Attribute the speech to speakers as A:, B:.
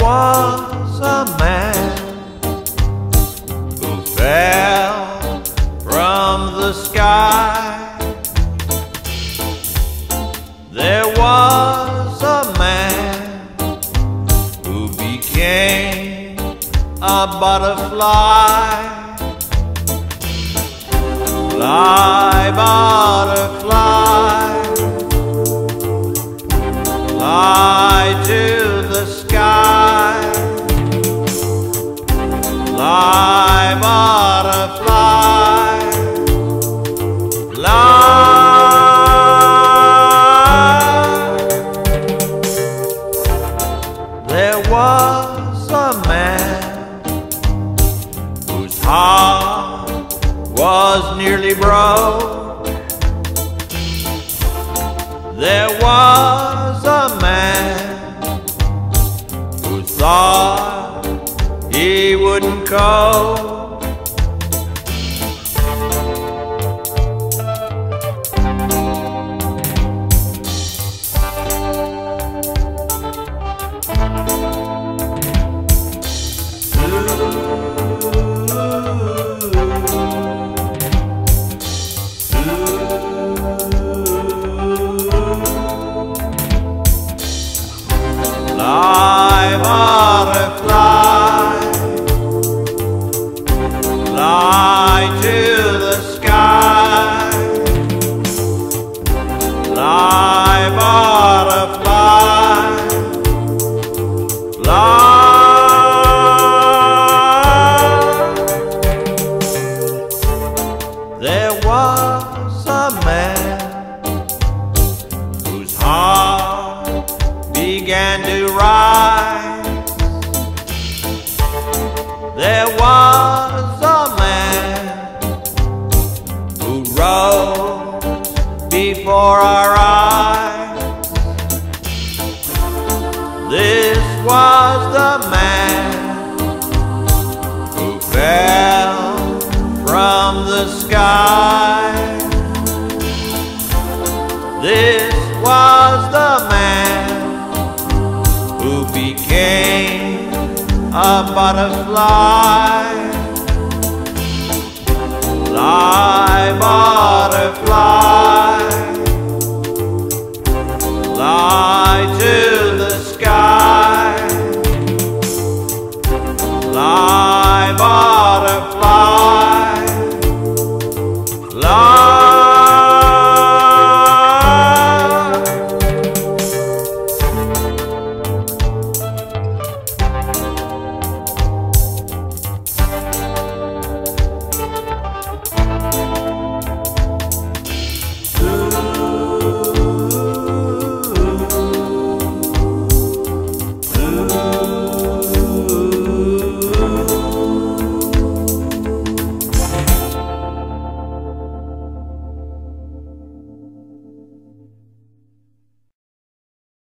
A: was a man who fell from the sky. There was a man who became a butterfly. Fly, butterfly, There was a man whose heart was nearly broke. There was a man who thought he wouldn't cope. Fly, butterfly, fly to the sky. Fly, butterfly, fly. There was a to rise. There was a man who rose before our eyes. This was the man who fell from the sky. Who became a butterfly. Fly, butterfly.